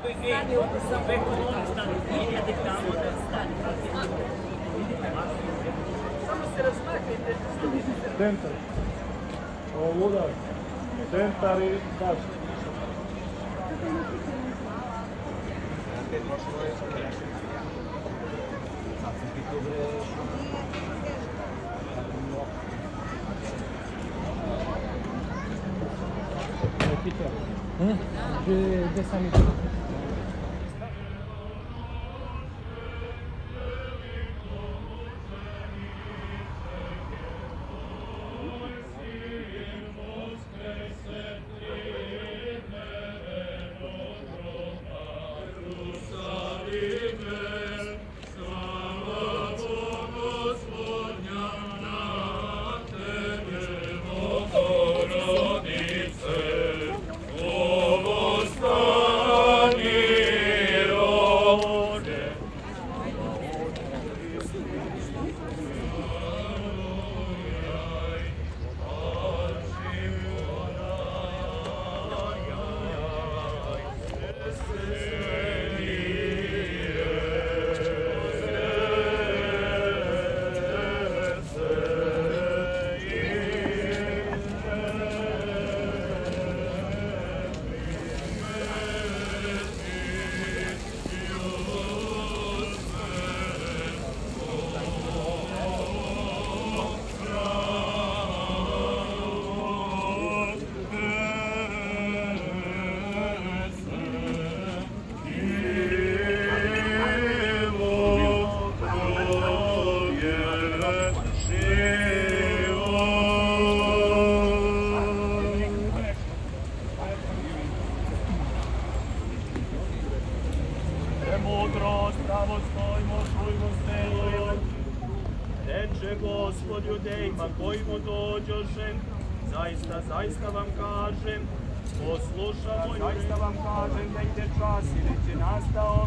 Stani ovdje sam. Idete tamo da. Samo se. Centar. Ovo udar. Centar i daš. De, de sami Premudrost, pravo stojimo, čujmo stelujemo. Reče Gospod judejima koji mu dođoše, zaista, zaista vam kažem, poslušamo, zaista vam kažem da ide čas i već je nastao,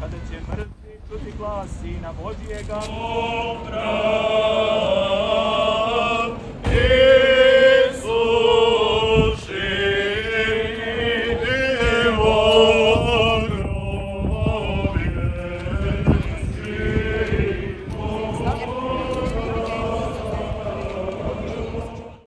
kada će mrtvi čuti glas Sina Božijega. Opravda!